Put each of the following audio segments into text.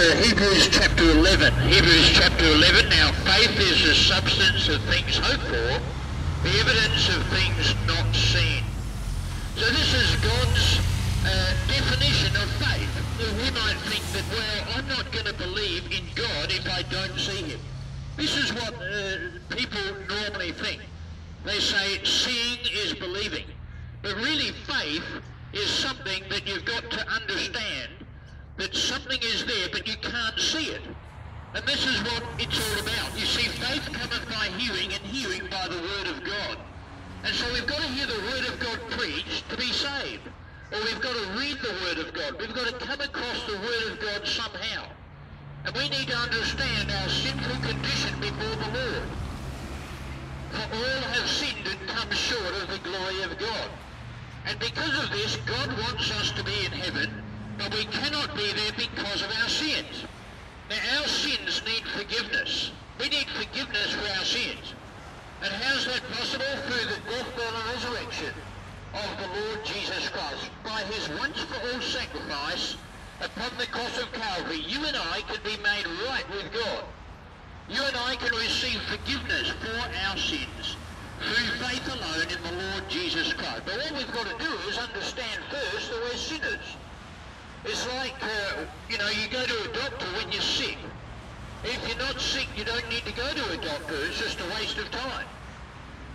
uh, Hebrews chapter 11. Hebrews chapter 11. Now, faith is the substance of things hoped for, the evidence of things not seen. So this is God's uh, definition of faith. We might think that, well, I'm not going to believe in God if I don't see him. This is what uh, people normally think. They say seeing is believing. But really faith is something that you've got to understand that something is there but you can't see it. And this is what it's all about. You see, faith cometh by hearing and hearing by the word of God. And so we've got to hear the word of God preached to be saved. Or we've got to read the word of God. We've got to come across the word of God somehow. And we need to understand our sinful condition before the Lord. For all have sinned and come short of the glory of God. And because of this, God wants us to be in heaven, but we cannot be there because of our sins. Now, our sins need forgiveness. We need forgiveness for our sins. And how's that possible? Through the death, burial, and resurrection of the Lord Jesus Christ. By his once-for-all sacrifice upon the cross of Calvary, you and I can be made right with God. You and I can receive forgiveness for our sins through faith alone in the Lord Jesus Christ. But what we've got to do is understand first that we're sinners. It's like, uh, you know, you go to a doctor when you're sick. If you're not sick, you don't need to go to a doctor. It's just a waste of time.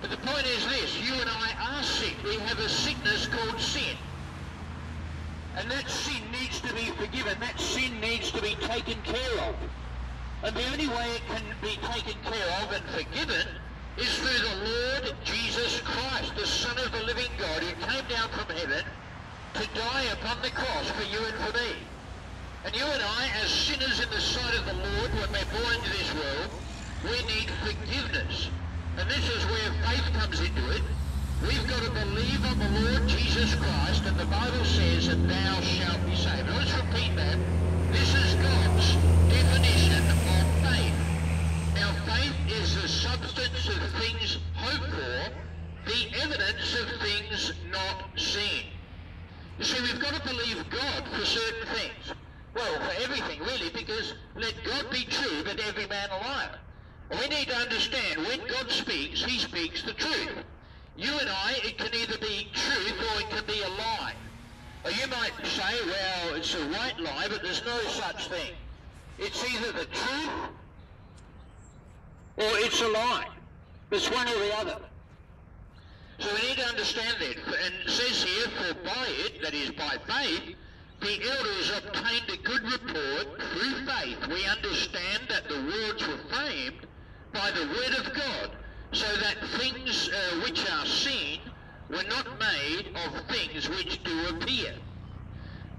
But the point is this, you and I are sick. We have a sickness called sin. And that sin needs to be forgiven. That sin needs to be taken care of. And the only way it can be taken care of and forgiven is through the Lord Jesus Christ, the Son of the living God, who came down from heaven to die upon the cross for you and for me. And you and I, as sinners in the sight of the Lord, when we're born into this world, we need forgiveness. And this is where faith comes into it. We've got to believe on the Lord Jesus Christ, and the Bible says that thou shalt be saved. Now let's repeat that. This is God's definition of faith. Now faith is the substance of things hoped for, the evidence of things not seen. You see, we've got to believe God for certain things. Well, for everything, really, because let God be true, but every man a liar. We need to understand when God speaks, he speaks the truth. You and I, it can either be truth or it can be a lie. Or you might say, well, it's a white lie, but there's no such thing. It's either the truth or it's a lie. It's one or the other. So we need to understand that. And it says here, for by it, that is by faith, the elders obtained a good report through faith. We understand that the words were framed by the word of God, so that things uh, which are seen were not made of things which do appear.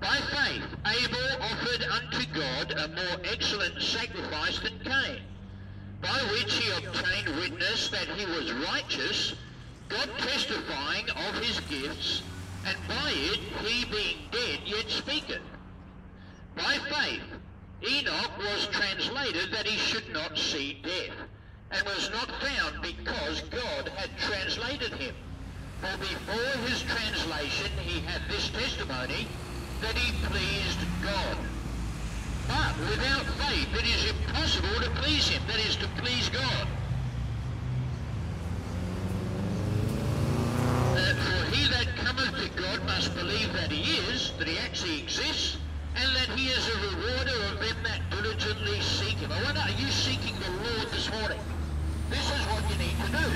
By faith, Abel offered unto God a more excellent sacrifice than Cain, by which he obtained witness that he was righteous, God testifying of his gifts, and by it he being dead yet speaketh. By faith, Enoch was translated that he should not see death, and was not found because God had translated him. For before his translation he had this testimony, that he pleased God. But without faith it is impossible to please him, that is, to please God. Uh, for he that cometh to God must believe that he is, that he actually exists, and that he is a rewarder of them that diligently seek him. I wonder, are you seeking the Lord this morning? This is what you need to do.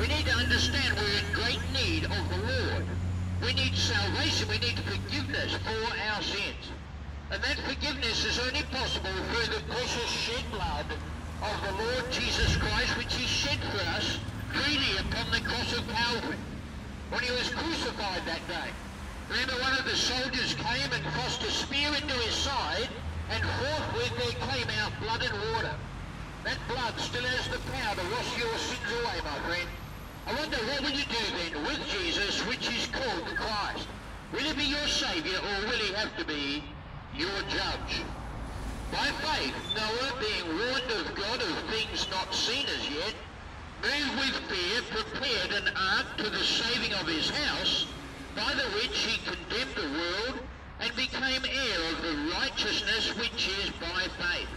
We need to understand we're in great need of the Lord. We need salvation. We need forgiveness for our sins. And that forgiveness is only possible through the precious shed blood of the Lord Jesus Christ, which he shed for us freely upon the cross of Calvary when he was crucified that day. Remember one of the soldiers came and thrust a spear into his side, and forthwith there came out blood and water. That blood still has the power to wash your sins away, my friend. I wonder what will you do then with Jesus, which is called the Christ? Will he be your Saviour, or will he have to be your judge? By faith, Noah, being warned of God of things not seen as yet, moved with fear, prepared an ark to the saving of his house, by the which he condemned the world, and became heir of the righteousness which is by faith.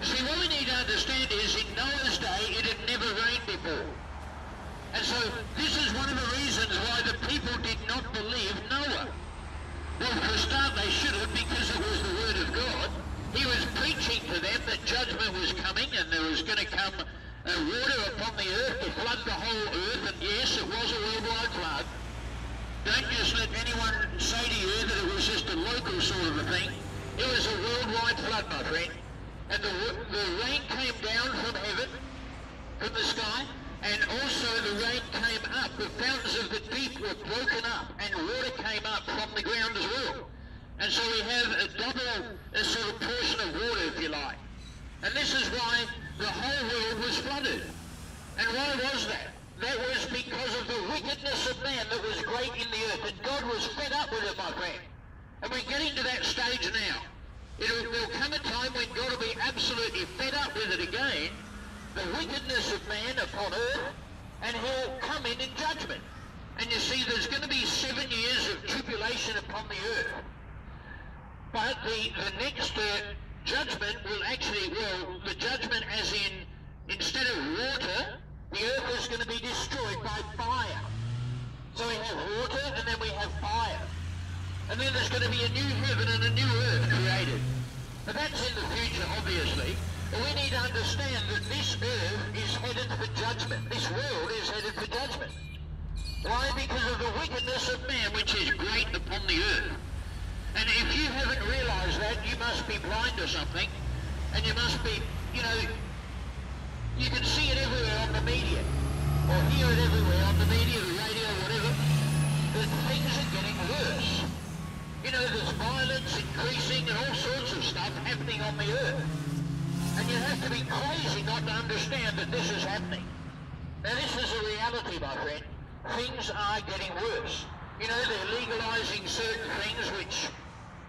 See, what we need to understand is in Noah's day, it had never rained before. And so this is one of the reasons why the people did not believe Noah. Well, for a start, they should have because it was the word of God. He was preaching to them that judgment was coming and there was going to come a water upon the earth to flood the whole earth. And yes, it was a worldwide flood. Don't just let anyone say to you that it was just a local sort of a thing. It was a worldwide flood, my friend. And the, the rain came down from heaven, from the sky, and also the rain came up. The fountains of the deep were broken up, and water came up from the ground as well. And so we have a double a sort of portion of water, if you like. And this is why the whole world was flooded. And why was that? That was because of the wickedness of man that was great in the earth. And God was fed up with it, my friend. And we're getting to that stage now. It'll, there'll come a time when God will be absolutely fed up with it again, the wickedness of man upon earth, and he'll come in in judgment. And you see, there's going to be seven years of tribulation upon the earth. But the, the next uh, judgment will actually, well, the judgment as in, instead of water, the earth is going to be destroyed by fire. So we have water and then we have fire. And then there's going to be a new heaven and a new earth created. But that's in the future, obviously. We need to understand that this earth is headed for judgment. This world is headed for judgment. Why? Because of the wickedness of man, which is great upon the earth. And if you haven't realized that, you must be blind or something. And you must be, you know, you can see it everywhere on the media, or hear it everywhere on the media, the radio, whatever, that things are getting worse. You know, there's violence increasing and all sorts of stuff happening on the earth. And you have to be crazy not to understand that this is happening. Now this is a reality, my friend. Things are getting worse. You know, they're legalizing certain things which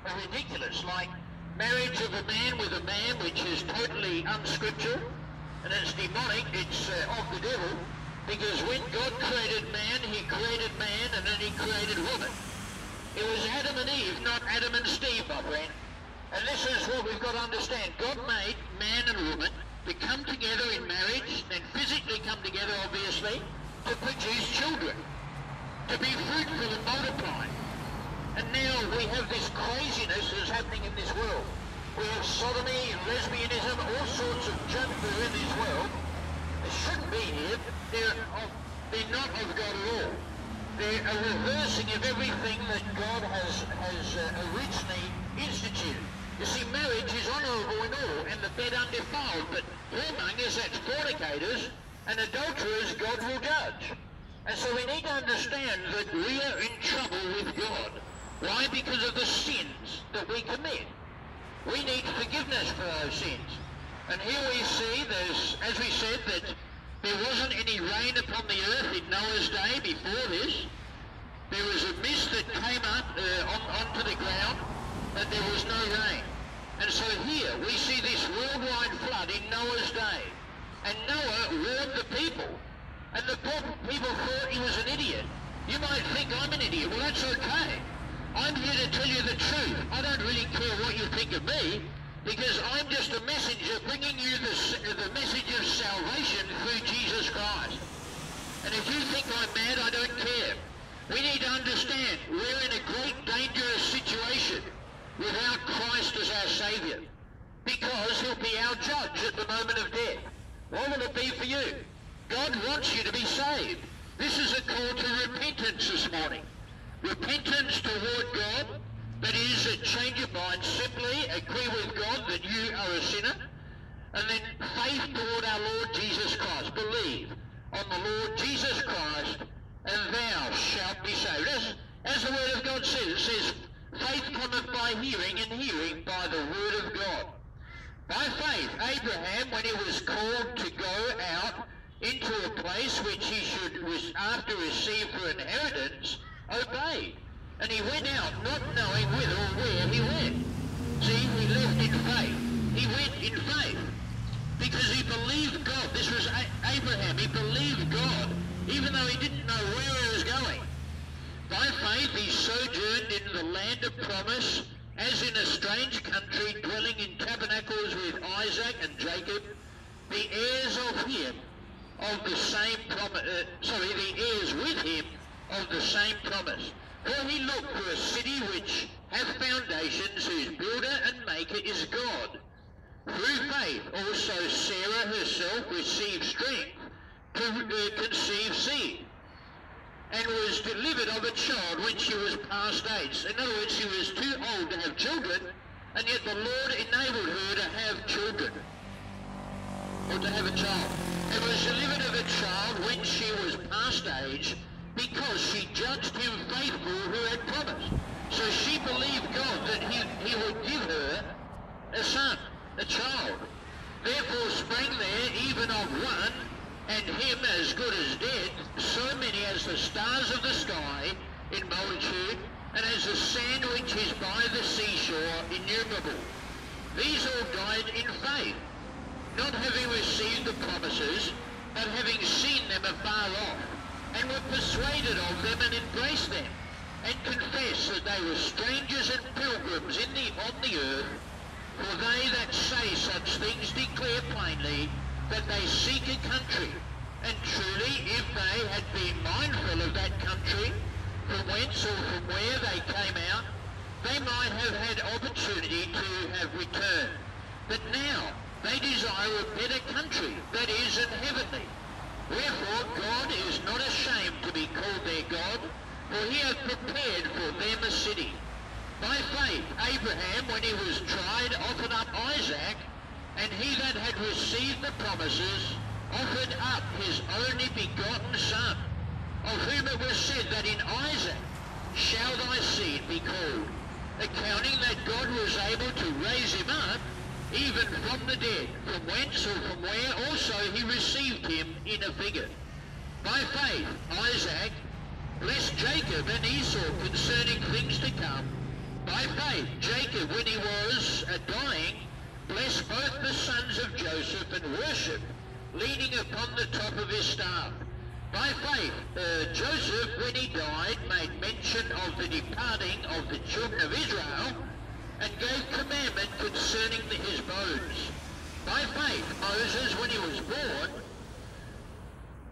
are ridiculous, like marriage of a man with a man, which is totally unscriptural and it's demonic, it's uh, of the devil, because when God created man, he created man and then he created woman. It was Adam and Eve, not Adam and Steve, my friend. And this is what we've got to understand. God made man and woman to come together in marriage, and physically come together, obviously, to produce children, to be fruitful and multiply. And now we have this craziness that's happening in this world. We have sodomy, lesbianism, all sorts of junk in this world. They shouldn't be here. They're, of, they're not of God at all. They're a reversing of everything that God has, has uh, originally instituted. You see, marriage is honourable in all, and the bed undefiled, but whoremongers, that's fornicators, and adulterers God will judge. And so we need to understand that we are in trouble with God. Why? Because of the sins that we commit. We need forgiveness for those sins. And here we see there's, as we said, that there wasn't any rain upon the earth in Noah's day before this. There was a mist that came up uh, on, onto the ground, but there was no rain. And so here we see this worldwide flood in Noah's day. And Noah warned the people. And the people thought he was an idiot. You might think I'm an idiot. Well, that's okay. I'm here to tell you the truth. I don't really care what you think of me, because I'm just a messenger bringing you the, the message of salvation through Jesus Christ. And if you think I'm mad, I don't care. We need to understand we're in a great dangerous situation without Christ as our Saviour, because he'll be our judge at the moment of death. What will it be for you? God wants you to be saved. This is a call to repentance this morning. Repentance toward God, that is, a change of mind, simply agree with God that you are a sinner, and then faith toward our Lord Jesus Christ. Believe on the Lord Jesus Christ, and thou shalt be saved. As, as the Word of God says, it says, faith cometh by hearing, and hearing by the Word of God. By faith, Abraham, when he was called to go out into a place which he should after receive for inheritance, obeyed. And he went out not knowing whither or where he went. See, he left in faith. He went in faith. Because he believed God. This was Abraham. He believed God, even though he didn't know where he was going. By faith he sojourned in the land of promise, as in a strange country, dwelling in tabernacles with Isaac and Jacob, the heirs of him of the same promise, uh, sorry, the heirs with him of the same promise. For he looked for a city which hath foundations, whose builder and maker is God. Through faith also Sarah herself received strength to uh, conceive seed, and was delivered of a child when she was past age. In other words, she was too old to have children, and yet the Lord enabled her to have children, or to have a child. And was delivered of a child when she was past age, because she judged him faithful who had promised. So she believed God that he, he would give her a son, a child. Therefore sprang there even of one, and him as good as dead, the stars of the sky in multitude, and as the sand which is by the seashore innumerable. These all died in faith, not having received the promises, but having seen them afar off, and were persuaded of them and embraced them, and confessed that they were strangers and pilgrims in the, on the earth. For they that say such things declare plainly that they seek a country. And truly, if they had been mindful of that country, from whence or from where they came out, they might have had opportunity to have returned. But now they desire a better country, that is, an heavenly. Wherefore God is not ashamed to be called their God, for he hath prepared for them a city. By faith Abraham, when he was tried, offered up Isaac, and he that had received the promises offered up his only begotten son, of whom it was said that in Isaac shall thy seed be called, accounting that God was able to raise him up even from the dead, from whence or from where also he received him in a figure. By faith, Isaac blessed Jacob and Esau concerning things to come. By faith, Jacob, when he was uh, dying, blessed both the sons of Joseph and worshipped, leaning upon the top of his staff. By faith, uh, Joseph, when he died, made mention of the departing of the children of Israel, and gave commandment concerning the, his bones. By faith, Moses, when he was born,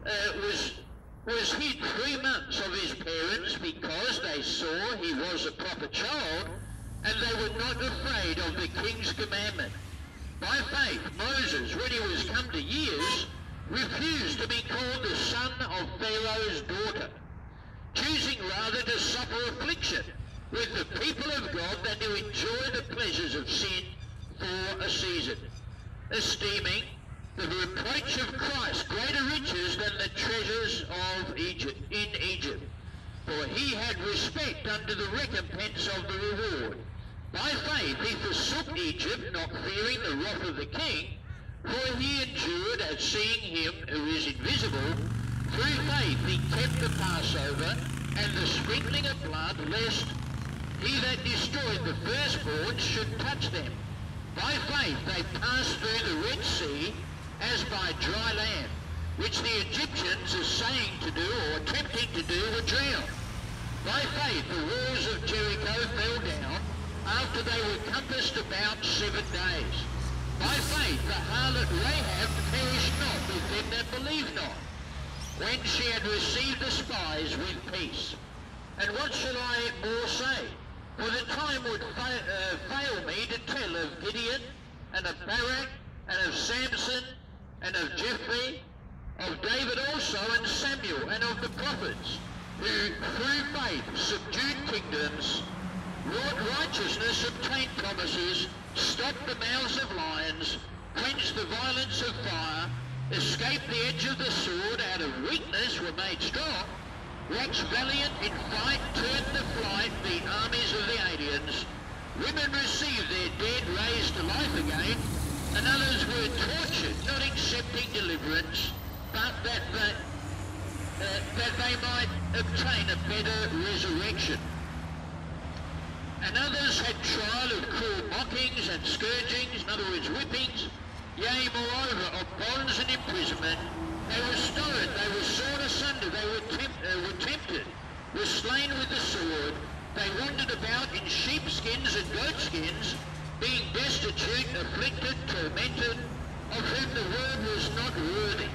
uh, was was hid three months of his parents because they saw he was a proper child, and they were not afraid of the king's commandment. By faith, Moses, when he was come to years, refused to be called the son of Pharaoh's daughter, choosing rather to suffer affliction with the people of God than to enjoy the pleasures of sin for a season, esteeming the reproach of Christ greater riches than the treasures of Egypt in Egypt. For he had respect unto the recompense of the reward. By faith he forsook Egypt, not fearing the wrath of the king, for he endured as seeing him who is invisible. Through faith he kept the Passover and the sprinkling of blood, lest he that destroyed the firstborn should touch them. By faith they passed through the Red Sea as by dry land, which the Egyptians are saying to do or attempting to do were drowned. By faith the walls of Jericho fell down after they were compassed about seven days. By faith the harlot Rahab perished not with them that believed not, when she had received the spies with peace. And what shall I more say? For the time would fa- uh, fail me to tell of Gideon, and of Barak, and of Samson, and of Jephthah, of David also, and Samuel, and of the prophets, who through faith subdued kingdoms, wrought righteousness, obtained promises, stopped the mouths of lions, quenched the violence of fire, escaped the edge of the sword, out of weakness were made strong, waxed valiant in fight, turned to flight the armies of the aliens. Women received their dead raised to life again, and others were tortured, not accepting deliverance, but that they, uh, that they might obtain a better resurrection. And others had trial of cruel mockings and scourgings, in other words whippings, yea, moreover, of bonds and imprisonment, they were stoned, they were sawn asunder, they were, temp- uh, were tempted, were slain with the sword, They wandered about in sheepskins and goatskins, being destitute, afflicted, tormented, of whom the world was not worthy.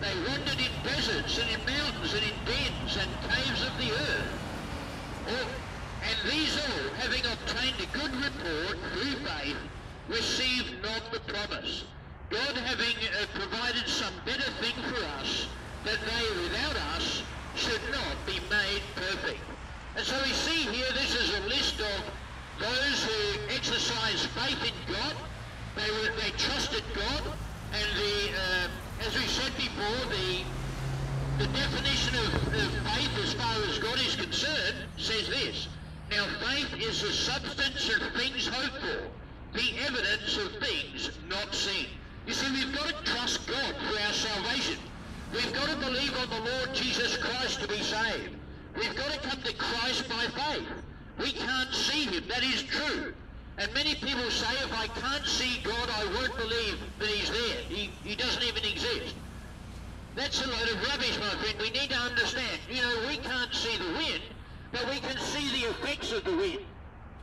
They wandered in deserts and in mountains and in dens and caves of the earth. All, and these all, having obtained a good report through faith, received not the promise. God having uh, provided some better thing for us, that they without us should not be made perfect. And so we see here this is a list of those who exercise faith in God. They were they trusted God, and the uh, as we said before, the the definition of, of faith as far as God is concerned says this. Now faith is the substance of things hoped for, the evidence of things not seen. You see, we've got to trust God for our salvation. We've got to believe on the Lord Jesus Christ to be saved. We've got to come to Christ by faith. We can't see him. That is true. And many people say, if I can't see God, I won't believe that he's there. He, he doesn't even exist. That's a load of rubbish, my friend. We need to understand. You know, we can't see the wind, but we can see the effects of the wind.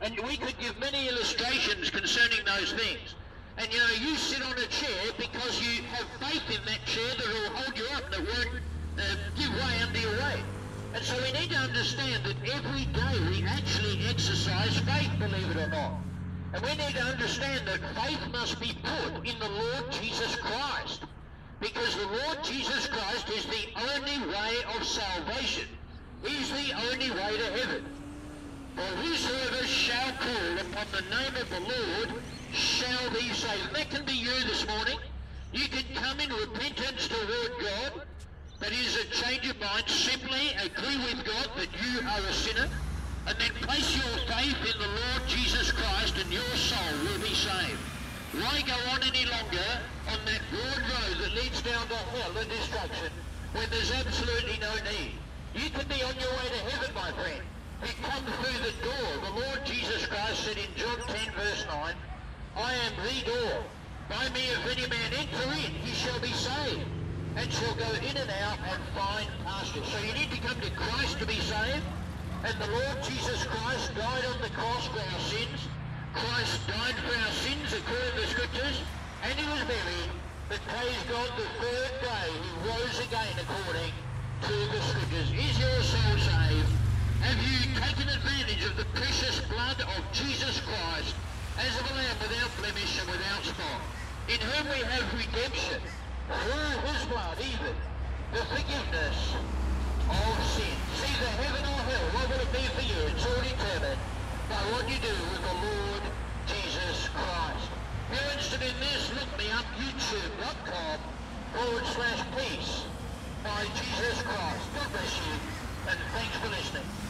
And we could give many illustrations concerning those things. And you know, you sit on a chair because you have faith in that chair that will hold you up, that won't uh, give way under your weight. And so we need to understand that every day we actually exercise faith, believe it or not. And we need to understand that faith must be put in the Lord Jesus Christ. Because the Lord Jesus Christ is the only way of salvation. He's the only way to heaven. For whosoever shall call upon the name of the Lord shall be saved. That can be you this morning. You can come in repentance toward God. That is a change of mind. Simply agree with God that you are a sinner. And then place your faith in the Lord Jesus Christ and your soul will be saved. Why go on any longer on that broad road that leads down to hell and destruction when there's absolutely no need? You can be on your way to heaven, my friend. You come through the door. The Lord Jesus Christ said in John 10 verse 9, I am the door. By me if any man enter in, he shall be saved, and shall go in and out and find pasture. So you need to come to Christ to be saved, and the Lord Jesus Christ died on the cross for our sins. Christ died for our sins according to the Scriptures, and he was buried, but praise God, the third day he rose again according to the. Is your soul saved? Have you taken advantage of the precious blood of Jesus Christ as of a lamb without blemish and without spot, in whom we have redemption through his blood, even the forgiveness of sin. See the heaven or hell, what will it be for you? It's all determined by what you do with the Lord Jesus Christ. If you're interested in this, look me up, youtube.com forward slash peace by Jesus Christ. God bless you, and thanks for listening.